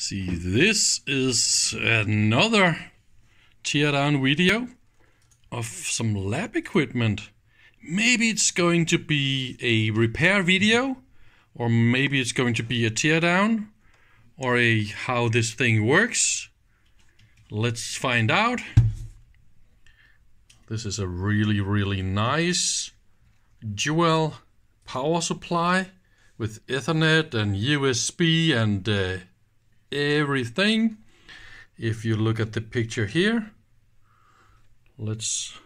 See, this is another teardown video of some lab equipment. Maybe it's going to be a repair video, or maybe it's going to be a teardown, or a how this thing works. Let's find out. This is a really, really nice dual power supply with Ethernet and USB and uh, everything. If you look at the picture here, let's,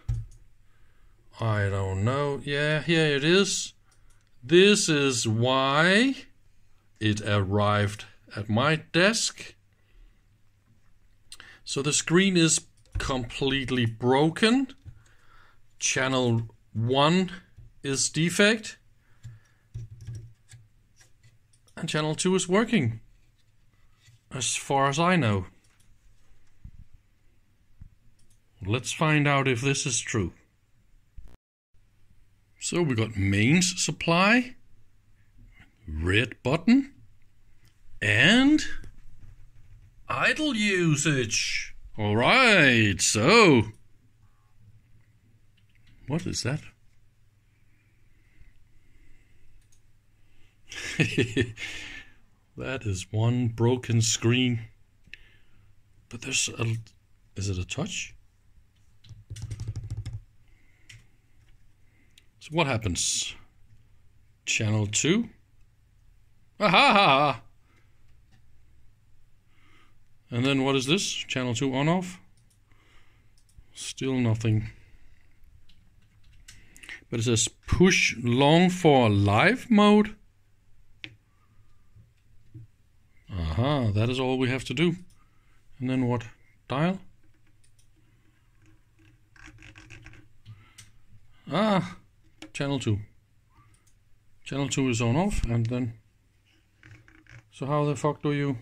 I don't know, yeah, here it is. This is why it arrived at my desk. So the screen is completely broken. Channel 1 is defect. And channel 2 is working as far as I know. Let's find out if this is true. So we got mains supply, red button, and idle usage. All right, so what is that? That is one broken screen. But there's a. Is it a touch? So what happens? Channel 2? Aha! And then what is this? Channel 2 on off? Still nothing. But it says push long for live mode. Aha, that is all we have to do. And then what? Dial? Ah, channel 2. Channel 2 is on off and then... So how the fuck do you...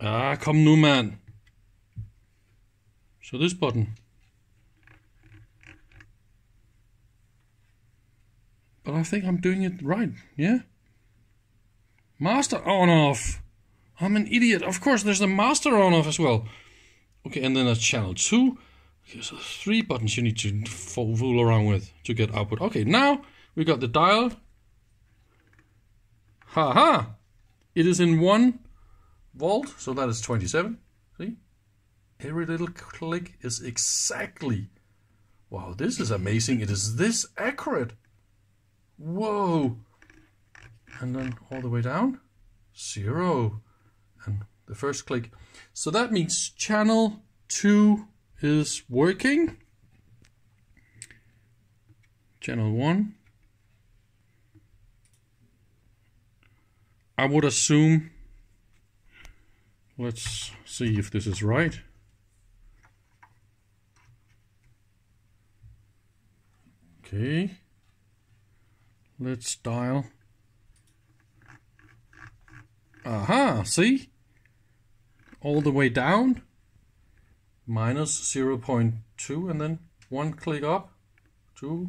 Ah, kom nu man. So this button. But I think I'm doing it right, yeah? Master on off. I'm an idiot. Of course, there's the master on off as well. Okay, and then a channel 2. Okay, so three buttons you need to fool around with to get output. Okay, now we got the dial. Ha ha! It is in one volt, so that is 27. See? Every little click is exactly. Wow, this is amazing. It is this accurate. Whoa! And then all the way down, zero, and the first click. So that means channel 2 is working. Channel 1. I would assume, let's see if this is right. Okay, let's dial Aha, see? All the way down, minus 0 0.2, and then one click up, two,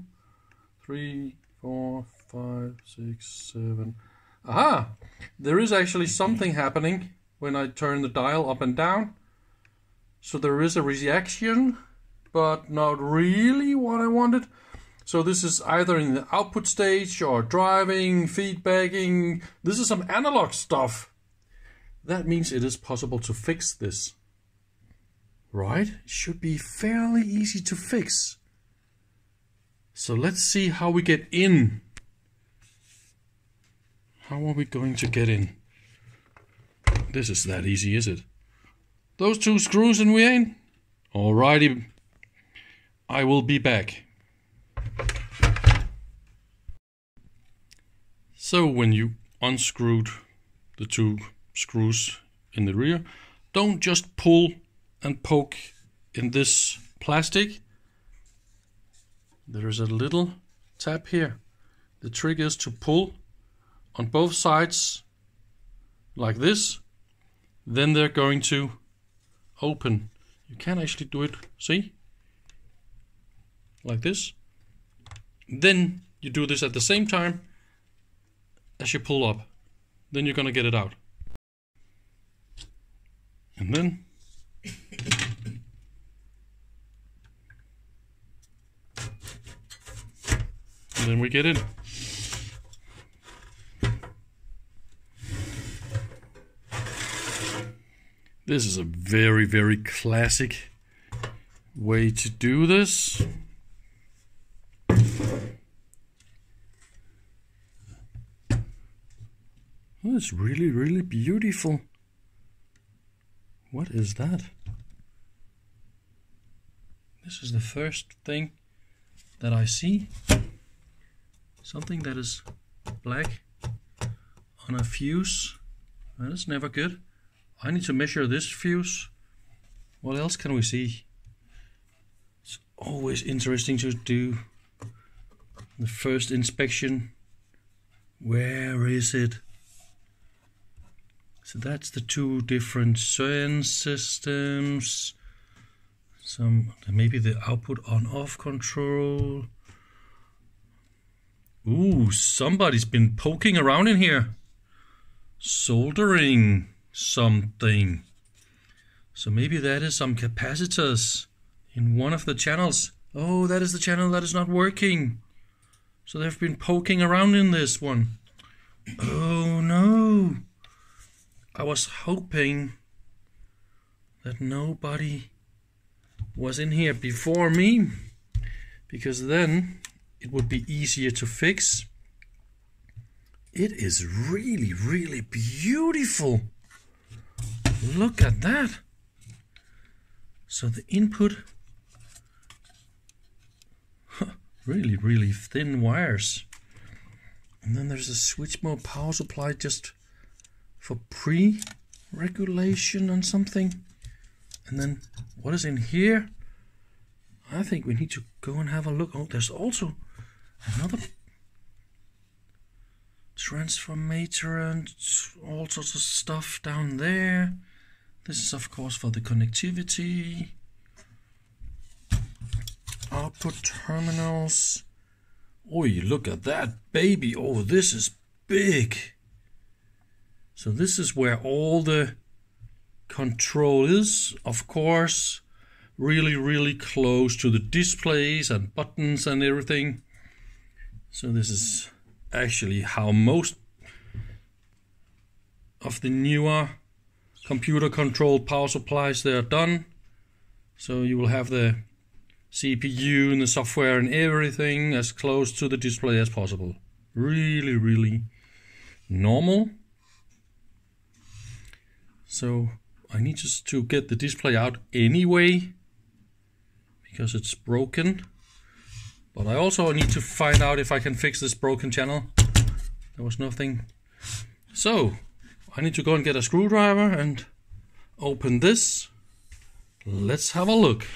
three, four, five, six, seven. Aha! There is actually something happening when I turn the dial up and down. So there is a reaction, but not really what I wanted. So this is either in the output stage or driving, feedbacking. This is some analog stuff. That means it is possible to fix this. Right? Should be fairly easy to fix. So let's see how we get in. How are we going to get in? This is that easy, is it? Those two screws and we in? Alrighty. I will be back. So when you unscrewed the two screws in the rear, don't just pull and poke in this plastic. There is a little tab here. The trick is to pull on both sides like this. Then they're going to open. You can actually do it, see? Like this. Then you do this at the same time as you pull up. then you're gonna get it out. And then and then we get in. This is a very, very classic way to do this. It's really, really beautiful. What is that? This is the first thing that I see. Something that is black on a fuse. That is never good. I need to measure this fuse. What else can we see? It's always interesting to do the first inspection. Where is it? So that's the two different CERN systems. Some maybe the output on off control. Ooh, somebody's been poking around in here. Soldering something. So maybe that is some capacitors in one of the channels. Oh, that is the channel that is not working. So they've been poking around in this one. Oh no. I was hoping that nobody was in here before me because then it would be easier to fix. It is really, really beautiful. Look at that. So the input, really, really thin wires. And then there's a switch mode power supply just for pre-regulation and something. And then what is in here? I think we need to go and have a look. Oh, there's also another transformator and all sorts of stuff down there. This is of course for the connectivity. Output terminals. Oh, you look at that baby. Oh, this is big. So this is where all the control is. Of course, really, really close to the displays and buttons and everything. So this is actually how most of the newer computer controlled power supplies they are done. So you will have the CPU and the software and everything as close to the display as possible. Really, really normal. So I need just to get the display out anyway because it's broken. But I also need to find out if I can fix this broken channel. There was nothing. So I need to go and get a screwdriver and open this. Let's have a look.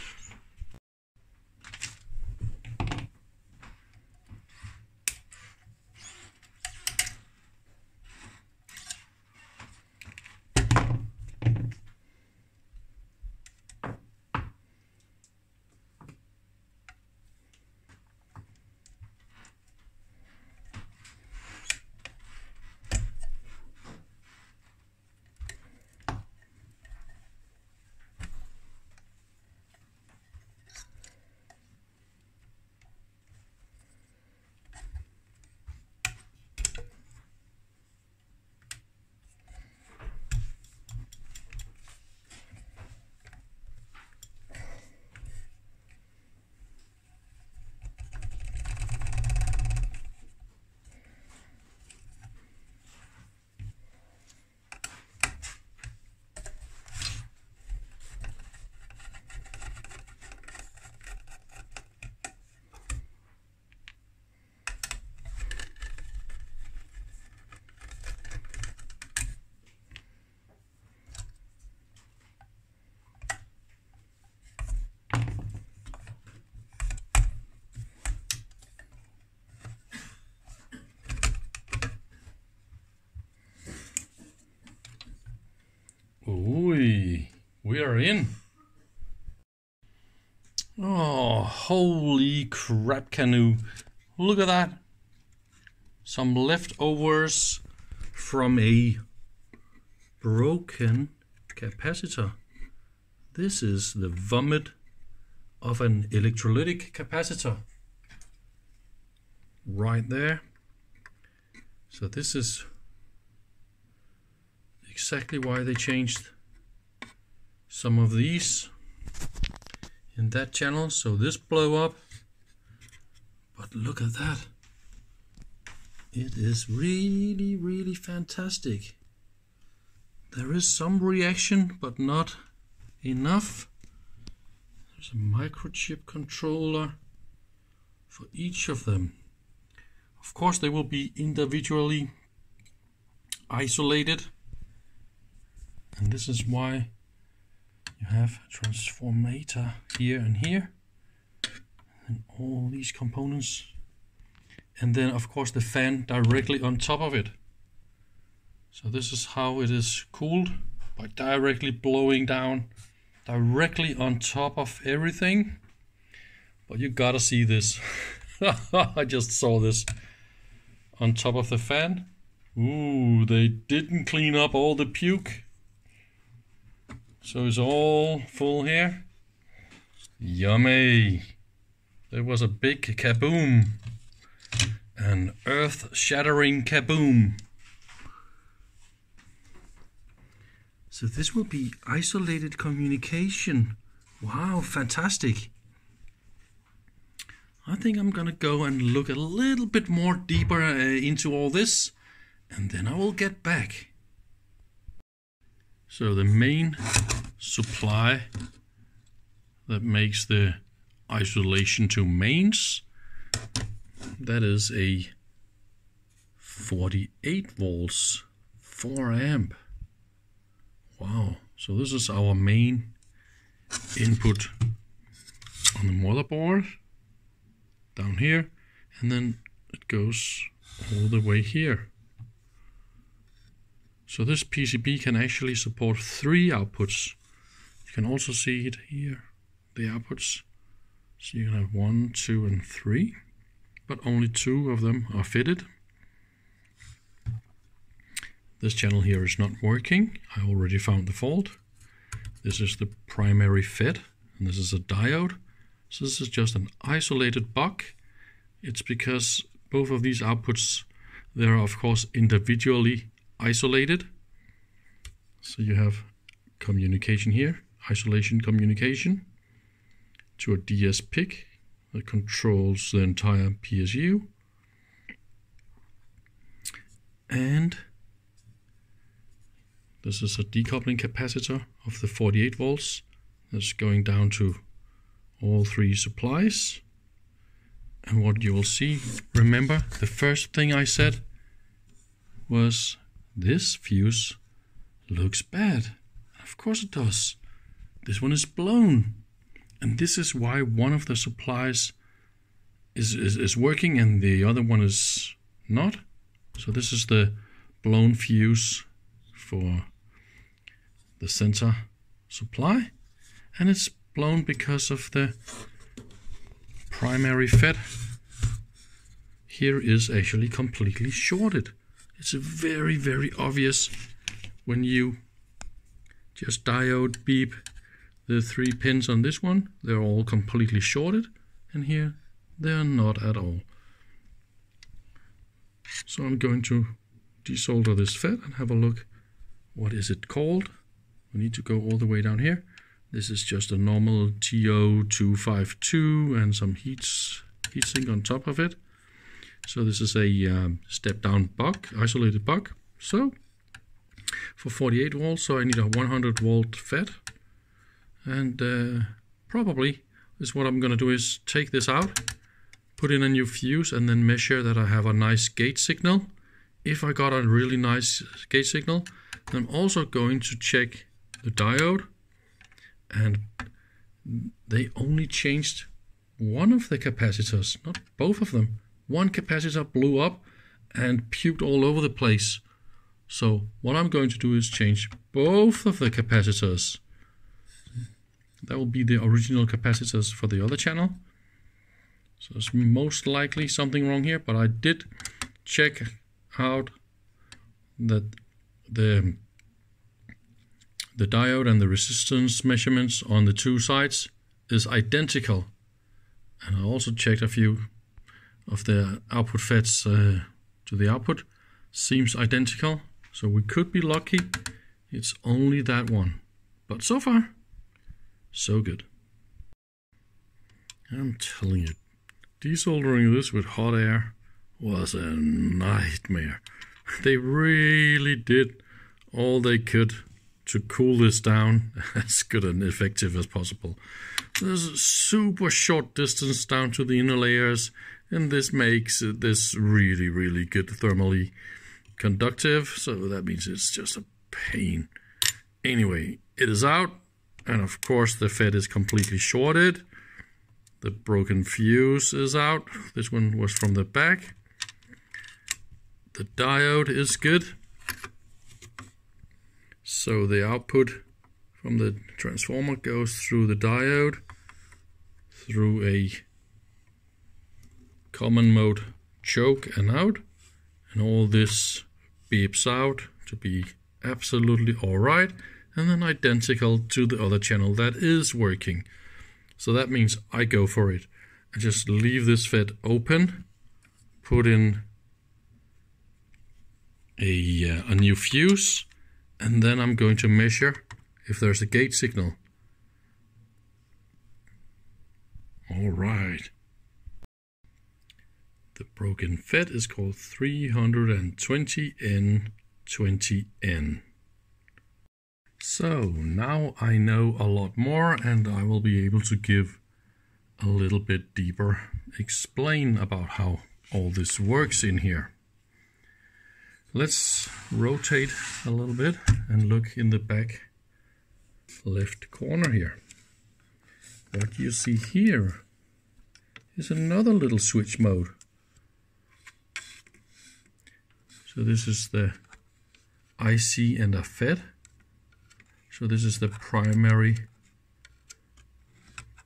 Ooh, we are in. Oh, holy crap canoe. Look at that. Some leftovers from a broken capacitor. This is the vomit of an electrolytic capacitor. Right there. So this is exactly why they changed some of these in that channel. So this blow up but look at that. It is really really fantastic. There is some reaction but not enough. There's a microchip controller for each of them. Of course they will be individually isolated. And this is why you have a transformator here and here and all these components and then of course the fan directly on top of it. So this is how it is cooled by directly blowing down directly on top of everything. But you gotta see this. I just saw this on top of the fan. Ooh they didn't clean up all the puke so it's all full here. Yummy. There was a big kaboom. An earth-shattering kaboom. So this will be isolated communication. Wow, fantastic. I think I'm gonna go and look a little bit more deeper uh, into all this and then I will get back. So the main supply that makes the isolation to mains, that is a 48 volts, 4 amp. Wow, so this is our main input on the motherboard down here and then it goes all the way here so this PCB can actually support three outputs. You can also see it here, the outputs. So you can have one, two, and three, but only two of them are fitted. This channel here is not working. I already found the fault. This is the primary FET, and this is a diode. So this is just an isolated buck. It's because both of these outputs, they are of course individually isolated. So you have communication here, isolation communication to a DS PIC that controls the entire PSU. And this is a decoupling capacitor of the 48 volts that's going down to all three supplies. And what you will see, remember the first thing I said was this fuse looks bad. Of course it does. This one is blown. And this is why one of the supplies is, is, is working and the other one is not. So this is the blown fuse for the center supply. And it's blown because of the primary FET here is actually completely shorted. It's very, very obvious when you just diode beep the three pins on this one, they're all completely shorted, and here they're not at all. So I'm going to desolder this FET and have a look. What is it called? We need to go all the way down here. This is just a normal TO252 and some heats, heatsink on top of it. So this is a um, step down buck, isolated buck. So for 48 volts, so I need a 100 volt FET. And uh, probably is what I'm going to do is take this out, put in a new fuse, and then measure that I have a nice gate signal. If I got a really nice gate signal, then I'm also going to check the diode. And they only changed one of the capacitors, not both of them. One capacitor blew up and puked all over the place. So what I'm going to do is change both of the capacitors. That will be the original capacitors for the other channel. So it's most likely something wrong here, but I did check out that the the diode and the resistance measurements on the two sides is identical. And I also checked a few of the output FETs uh, to the output. Seems identical, so we could be lucky. It's only that one. But so far, so good. I'm telling you, desoldering this with hot air was a nightmare. They really did all they could to cool this down as good and effective as possible. There's a super short distance down to the inner layers, and this makes this really, really good thermally conductive. So that means it's just a pain. Anyway, it is out, and of course the FET is completely shorted. The broken fuse is out. This one was from the back. The diode is good. So the output from the transformer goes through the diode, through a common mode choke and out, and all this beeps out to be absolutely alright, and then identical to the other channel that is working. So that means I go for it. I just leave this FET open, put in a, uh, a new fuse, and then I'm going to measure if there's a gate signal. All right. The broken FET is called 320N20N. So now I know a lot more and I will be able to give a little bit deeper explain about how all this works in here. Let's rotate a little bit and look in the back left corner here. What you see here is another little switch mode. So this is the IC and a FET. So this is the primary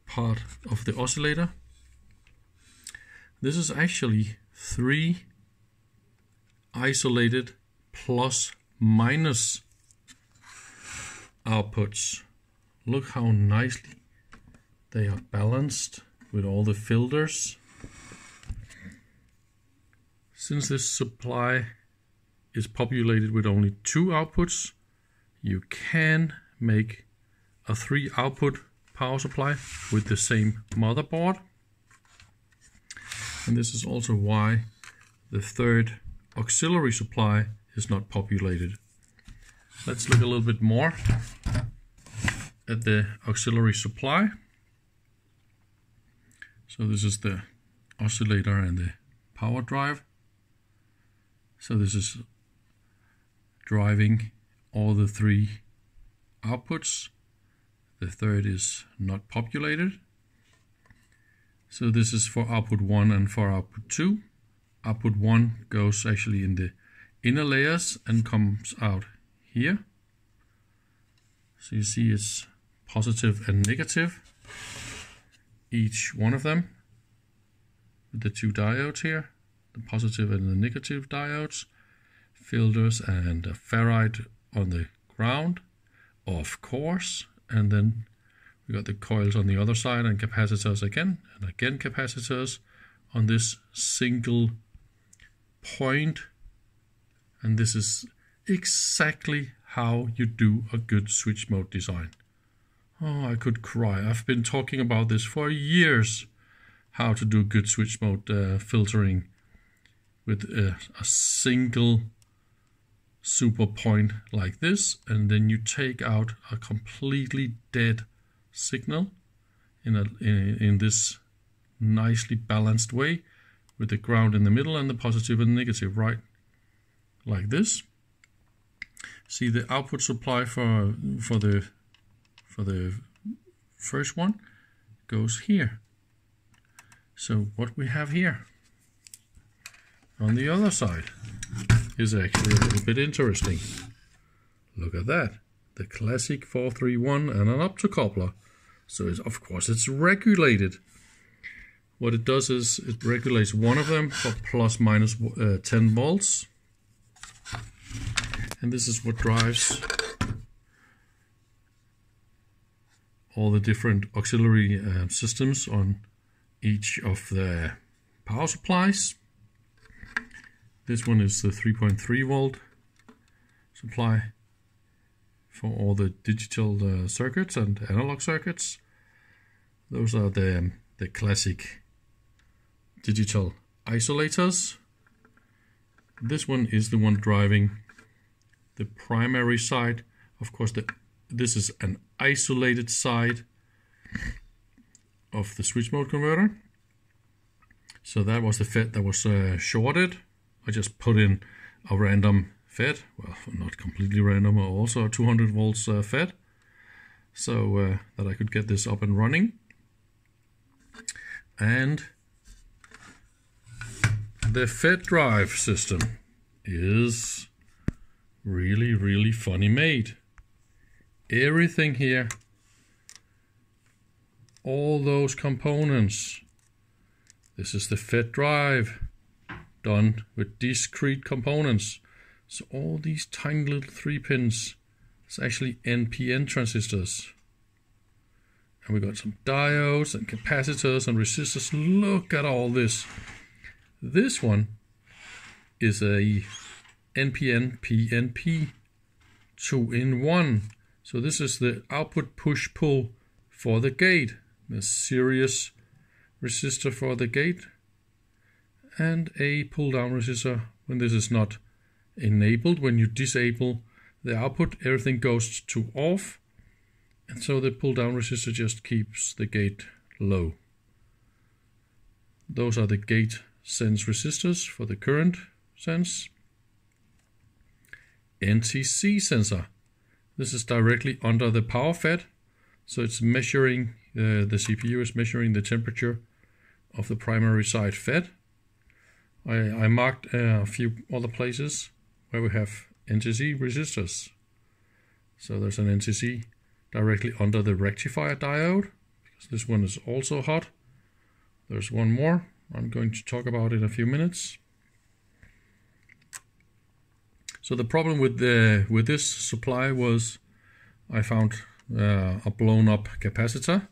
part of the oscillator. This is actually three isolated plus minus outputs. Look how nicely they are balanced with all the filters. Since this supply is populated with only two outputs, you can make a three output power supply with the same motherboard. And this is also why the third auxiliary supply is not populated. Let's look a little bit more at the auxiliary supply. So this is the oscillator and the power drive. So this is driving all the three outputs. The third is not populated. So this is for output 1 and for output 2 output 1 goes actually in the inner layers and comes out here. So you see it's positive and negative, each one of them, with the two diodes here, the positive and the negative diodes, filters and a ferrite on the ground, of course, and then we got the coils on the other side and capacitors again, and again capacitors on this single point. and this is exactly how you do a good switch mode design. Oh, I could cry. I've been talking about this for years, how to do good switch mode uh, filtering with a, a single super point like this, and then you take out a completely dead signal in, a, in, in this nicely balanced way with the ground in the middle and the positive and negative right? Like this. See the output supply for for the for the first one goes here. So what we have here on the other side is actually a little bit interesting look at that the classic 431 and an optocoupler so of course it's regulated what it does is it regulates one of them for plus minus, uh, 10 volts. and this is what drives all the different auxiliary uh, systems on each of the power supplies. This one is the 3.3 volt supply for all the digital uh, circuits and analog circuits. Those are the, the classic digital isolators. This one is the one driving the primary side. Of course, the, this is an isolated side of the switch mode converter. So that was the FET that was uh, shorted. I just put in a random FET, well, not completely random, also a 200 volts uh, FET, so uh, that I could get this up and running. And the FET drive system is really, really funny made. Everything here, all those components, this is the FET drive done with discrete components. So all these tiny little three pins is actually NPN transistors. And we got some diodes and capacitors and resistors. Look at all this. This one is a NPN PNP 2 in 1. So this is the output push pull for the gate. The series resistor for the gate and a pull down resistor when this is not enabled. When you disable the output, everything goes to off. And so the pull down resistor just keeps the gate low. Those are the gate sense resistors for the current sense. NTC sensor. This is directly under the power FET, so it's measuring, uh, the CPU is measuring the temperature of the primary side FET. I, I marked uh, a few other places where we have NTC resistors. So there's an NTC directly under the rectifier diode, because this one is also hot. There's one more I'm going to talk about in a few minutes. So the problem with the with this supply was I found uh, a blown up capacitor.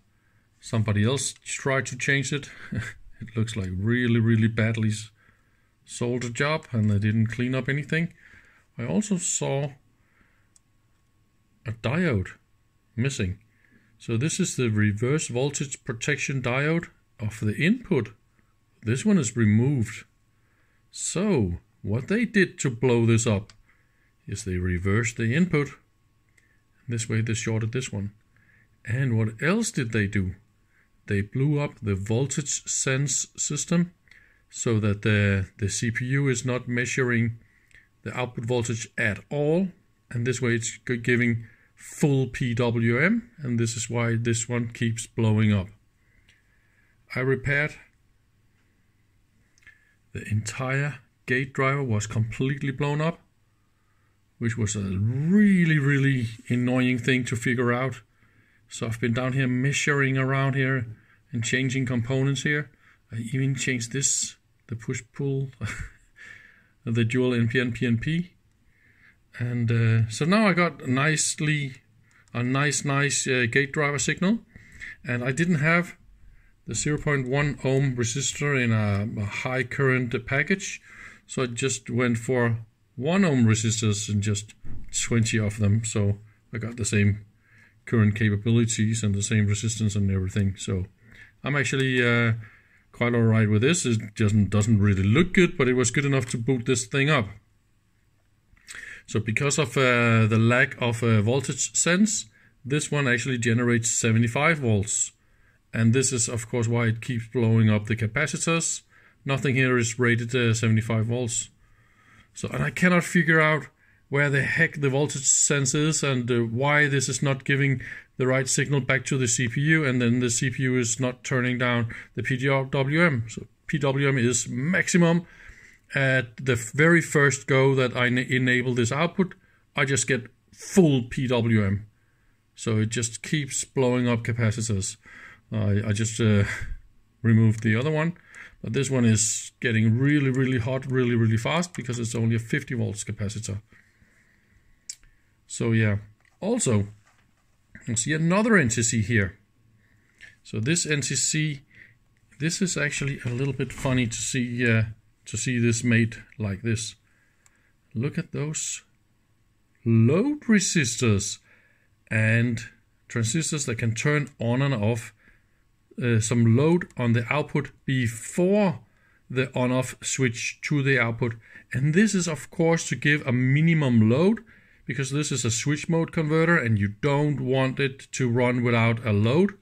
Somebody else tried to change it. it looks like really really badly soldered job and they didn't clean up anything. I also saw a diode missing. So this is the reverse voltage protection diode of the input this one is removed. So, what they did to blow this up is they reversed the input. This way they shorted this one. And what else did they do? They blew up the voltage sense system so that the, the CPU is not measuring the output voltage at all. And this way it's giving full PWM. And this is why this one keeps blowing up. I repaired the entire gate driver was completely blown up, which was a really, really annoying thing to figure out. So I've been down here measuring around here and changing components here. I even changed this, the push-pull, the dual NPN PNP. And uh, so now I got nicely, a nice, nice uh, gate driver signal. And I didn't have the 0.1 ohm resistor in a, a, high current package. So I just went for 1 ohm resistors and just 20 of them. So I got the same current capabilities and the same resistance and everything. So I'm actually uh, quite alright with this. It doesn't, doesn't really look good, but it was good enough to boot this thing up. So because of uh, the lack of uh, voltage sense, this one actually generates 75 volts and this is of course why it keeps blowing up the capacitors. Nothing here is rated uh, 75 volts. So, and I cannot figure out where the heck the voltage sense is and uh, why this is not giving the right signal back to the CPU and then the CPU is not turning down the PWM. So PWM is maximum. At the very first go that I enable this output, I just get full PWM. So it just keeps blowing up capacitors. I, I just uh, removed the other one. But this one is getting really, really hot really, really fast because it's only a 50 volts capacitor. So yeah, also you see another NTC here. So this NTC, this is actually a little bit funny to see uh, to see this made like this. Look at those load resistors and transistors that can turn on and off uh, some load on the output before the on off switch to the output. And this is, of course, to give a minimum load because this is a switch mode converter and you don't want it to run without a load.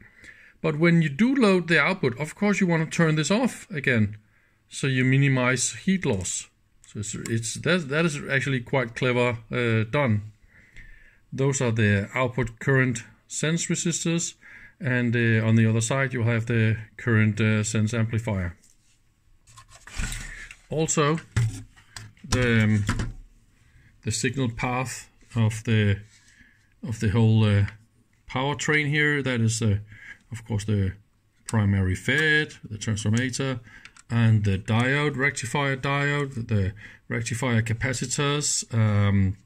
But when you do load the output, of course, you want to turn this off again so you minimize heat loss. So it's, it's that, that is actually quite clever uh, done. Those are the output current sense resistors and uh, on the other side you have the current uh, sense amplifier. Also the, um, the signal path of the of the whole uh, powertrain here. That is uh, of course the primary FET, the transformator and the diode, rectifier diode, the rectifier capacitors. Um,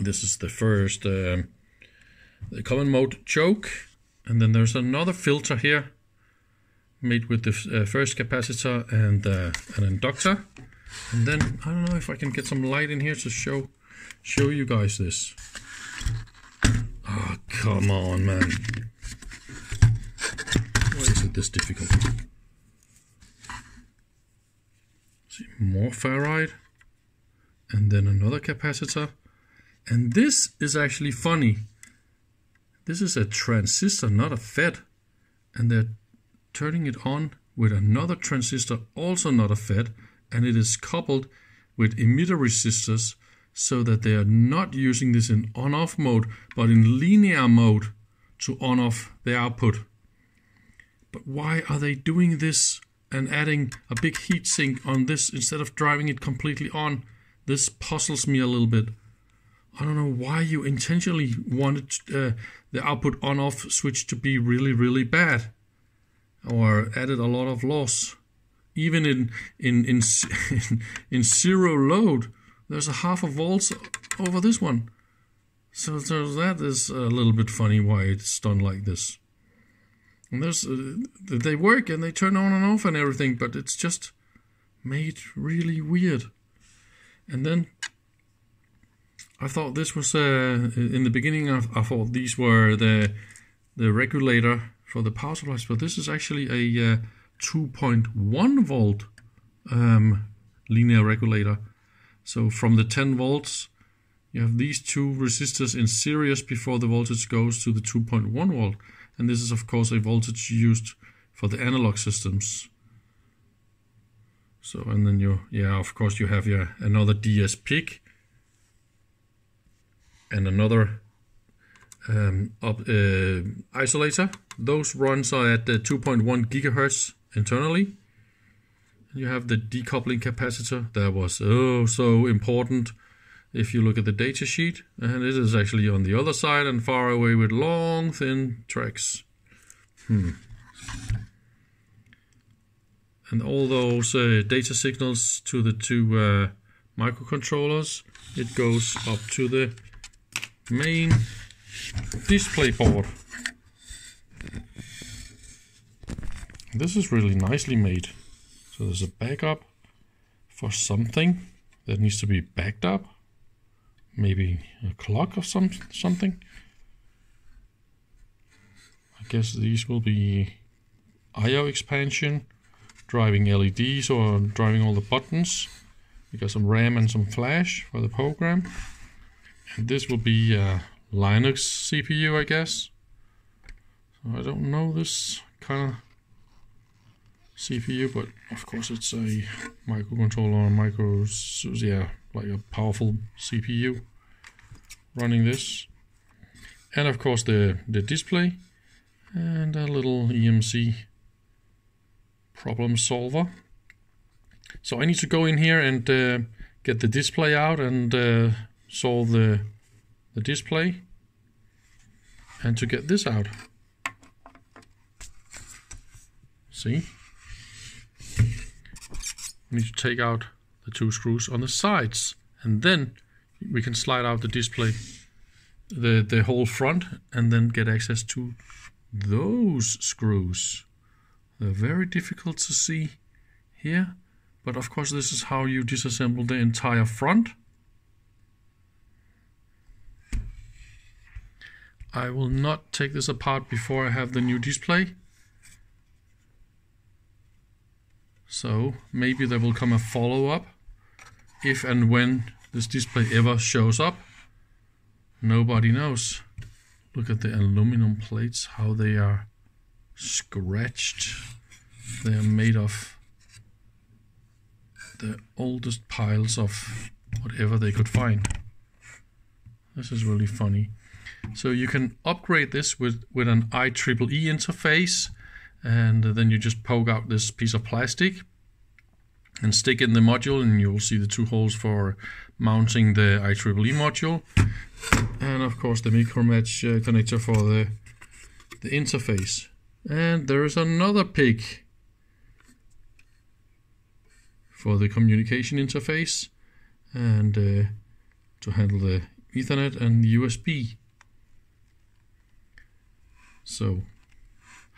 this is the first um, the common mode choke. And then there's another filter here made with the uh, first capacitor and uh, an inductor. And then I don't know if I can get some light in here to show show you guys this. Oh come on man. Why is it this difficult? See more ferrite? And then another capacitor? And this is actually funny. This is a transistor, not a FET. And they're turning it on with another transistor, also not a FET, and it is coupled with emitter resistors so that they are not using this in on-off mode, but in linear mode to on-off the output. But why are they doing this and adding a big heatsink on this instead of driving it completely on? This puzzles me a little bit. I don't know why you intentionally wanted uh, the output on off switch to be really, really bad or added a lot of loss. Even in, in, in, in zero load, there's a half a volt over this one. So, so that is a little bit funny why it's done like this. And there's uh, they work and they turn on and off and everything, but it's just made really weird. And then I thought this was uh, in the beginning. I, I, thought these were the the regulator for the power supplies, but this is actually a uh, 2.1 volt um, linear regulator. So from the 10 volts, you have these two resistors in series before the voltage goes to the 2.1 volt, and this is of course a voltage used for the analog systems. So and then you yeah of course you have your another DS-PIC and another um, up, uh, isolator. Those runs are at the 2.1 gigahertz internally. You have the decoupling capacitor that was oh so important if you look at the data sheet and it is actually on the other side and far away with long thin tracks. Hmm. And all those uh, data signals to the two uh, microcontrollers, it goes up to the main display board. This is really nicely made. So there's a backup for something that needs to be backed up. Maybe a clock of some something. I guess these will be I.O. expansion, driving LEDs or driving all the buttons. We got some RAM and some flash for the program. And this will be a Linux CPU, I guess. So I don't know this kind of CPU, but of course it's a microcontroller, micro, yeah, like a powerful CPU running this. And of course the, the display and a little EMC problem solver. So I need to go in here and uh, get the display out and uh, solve the, the display and to get this out. See? Need to take out the two screws on the sides and then we can slide out the display, the, the whole front, and then get access to those screws. They're very difficult to see here, but of course this is how you disassemble the entire front. I will not take this apart before I have the new display. So maybe there will come a follow-up if and when this display ever shows up. Nobody knows. Look at the aluminum plates, how they are scratched. They are made of the oldest piles of whatever they could find. This is really funny. So you can upgrade this with, with an IEEE interface and then you just poke out this piece of plastic and stick in the module and you'll see the two holes for mounting the IEEE module and of course the micromatch uh, connector for the, the interface. And there is another PIC for the communication interface and uh, to handle the Ethernet and the USB. So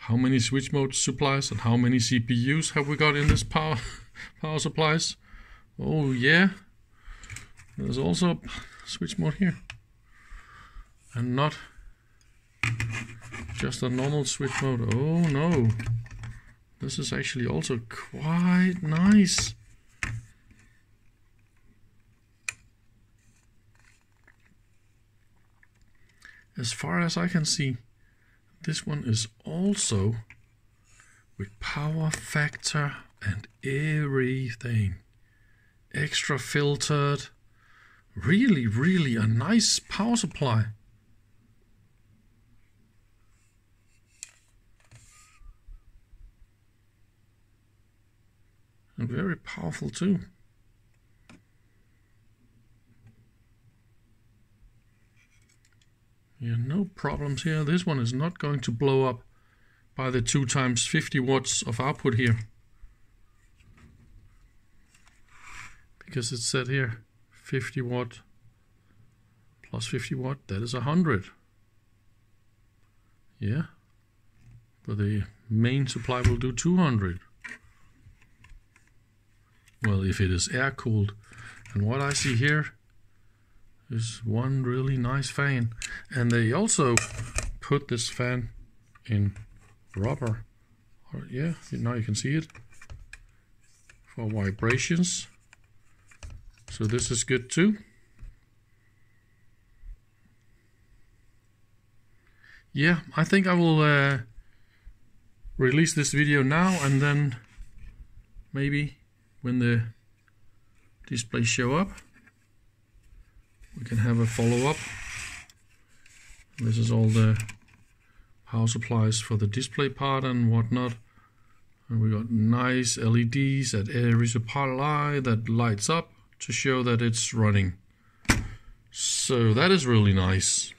how many switch mode supplies and how many CPUs have we got in this power power supplies? Oh yeah, there's also a switch mode here and not just a normal switch mode. Oh no, this is actually also quite nice. As far as I can see, this one is also with power factor and everything. Extra filtered. Really, really a nice power supply. And very powerful too. Yeah, no problems here. This one is not going to blow up by the 2 times 50 watts of output here. Because it's set here 50 watt plus 50 watt, that is 100. Yeah, but the main supply will do 200. Well, if it is air cooled, and what I see here is one really nice fan. And they also put this fan in rubber. Or, yeah, now you can see it for vibrations. So this is good too. Yeah, I think I will uh, release this video now and then maybe when the displays show up we can have a follow-up. This is all the power supplies for the display part and whatnot. And we got nice LEDs at every supply that lights up to show that it's running. So that is really nice.